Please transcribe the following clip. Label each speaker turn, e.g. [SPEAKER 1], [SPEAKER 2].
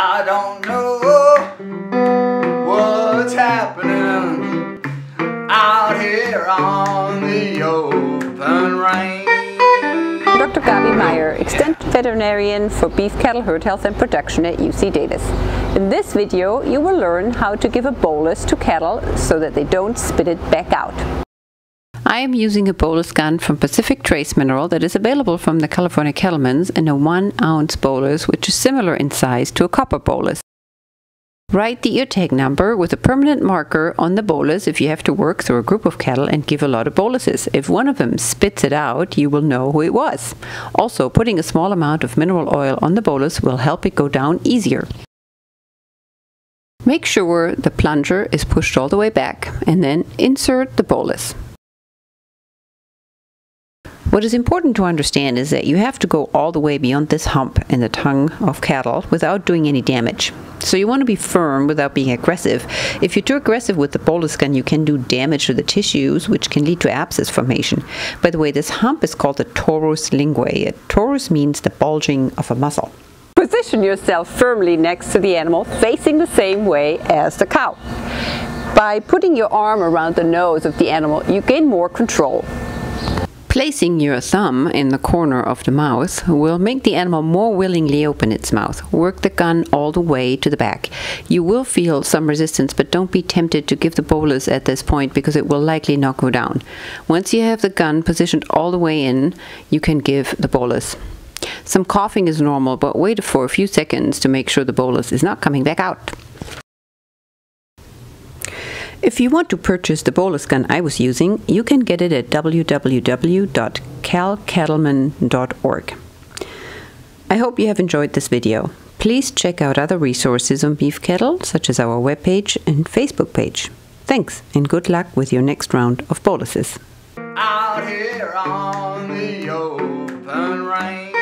[SPEAKER 1] I don't know what's happening out here on the open range.
[SPEAKER 2] Dr. Gaby Maier, Extension Veterinarian for Beef Cattle Herd Health and Production at UC Davis. In this video, you will learn how to give a bolus to cattle so that they don't spit it back out. I am using a bolus gun from Pacific Trace Mineral that is available from the California Cattlemen's in a 1 ounce bolus which is similar in size to a copper bolus. Write the ear tag number with a permanent marker on the bolus if you have to work through a group of cattle and give a lot of boluses. If one of them spits it out, you will know who it was. Also, putting a small amount of mineral oil on the bolus will help it go down easier. Make sure the plunger is pushed all the way back and then insert the bolus. What is important to understand is that you have to go all the way beyond this hump in the tongue of cattle without doing any damage. So you want to be firm without being aggressive. If you're too aggressive with the bolus gun, you can do damage to the tissues, which can lead to abscess formation. By the way, this hump is called the torus linguae. A torus means the bulging of a muscle. Position yourself firmly next to the animal, facing the same way as the cow. By putting your arm around the nose of the animal, you gain more control. Placing your thumb in the corner of the mouth will make the animal more willingly open its mouth. Work the gun all the way to the back. You will feel some resistance, but don't be tempted to give the bolus at this point because it will likely not go down. Once you have the gun positioned all the way in, you can give the bolus. Some coughing is normal, but wait for a few seconds to make sure the bolus is not coming back out. If you want to purchase the bolus gun I was using, you can get it at www.calcattlemen.org. I hope you have enjoyed this video. Please check out other resources on beef cattle, such as our webpage and Facebook page. Thanks, and good luck with your next round of boluses.
[SPEAKER 1] Out here on the open range.